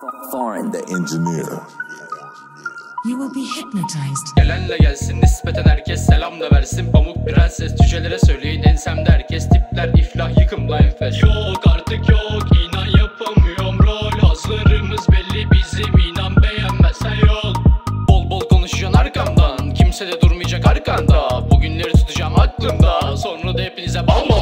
Foreign the engineer. You will be hypnotized. Gelenle gelsin nispeten herkes selam da versin. Pamuk prenses cücelere söyleyin ensemde herkes Tipler iflah yıkımla enfes Yok artık yok inan yapamıyorum. Rol Hazlarımız belli bizim inan beğenmezsen yok. Bol bol konuşacaksın arkamdan Kimse de durmayacak arkanda. Bugünleri tutacağım aklımda Sonra da hepinize bam bam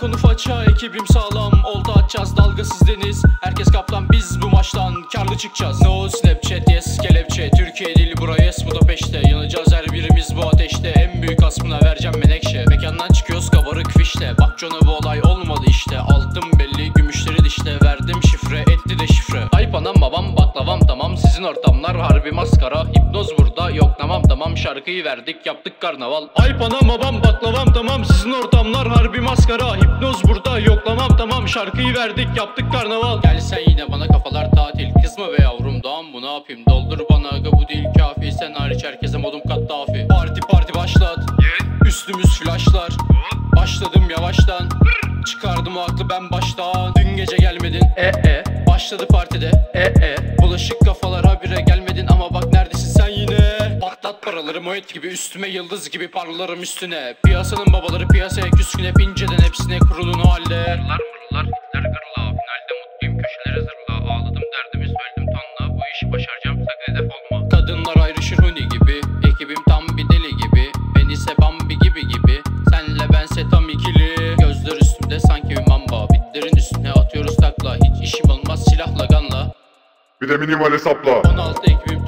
konu faça ekibim sağlam. Olta atacağız dalgasız deniz. Herkes kaptan biz bu maçtan karlı çıkacağız. No snapchat yes kelepçe. Türkiye dili buraya yes bu da peşte. Yanacağız her birimiz bu ateşte. En büyük asmına vereceğim menekşe. Mekandan çıkıyoruz kabarık fişle Bak John'a bu olay olmadı işte. Altın belli gümüşleri dişte. Verdim şifre etti de şifre. Ayıp anam babam Sizin ortamlar harbi maskara. Hipnoz burada. Yok tamam tamam Şarkıyı verdik. Yaptık karnaval. Ayıp anam babam baklavam tamam. Sizin ortamlar harbi maskara. Hipnoz burada. Yok tamam tamam. Şarkıyı verdik yaptık karnaval. Gel sen yine bana kafalar tatil. Kızma be yavrum? Doğan bu ne yapayım? Doldur bana aga bu değil kafi. Sen hariç herkese modum kattafi Parti parti başlat. Üstümüz flashlar Başladım yavaştan. Çıkardım o aklı ben baştan. Dün gece gelmedin. E e. Başladı partide. E e. Bulaşık kafalar Paraları Moet gibi üstüme yıldız gibi parlarım üstüne. Piyasanın babaları piyasaya küskün hep inceden hepsine kurulun o halde. Mırlar mırlar hitler gırla. Finalde mutluyum köşeleri zırla. Ağladım derdimi söyledim tonla. Bu işi başaracağım sakın hedef olma. Kadınlar ayrışır huni gibi. Ekibim tam bir deli gibi. Ben ise Bambi gibi gibi. Senle bense tam ikili. Gözler üstümde sanki bir mamba. Bitlerin üstüne atıyoruz takla. Hiç işim olmaz silahla ganla. Bir de minimal hesapla. 16 ekibim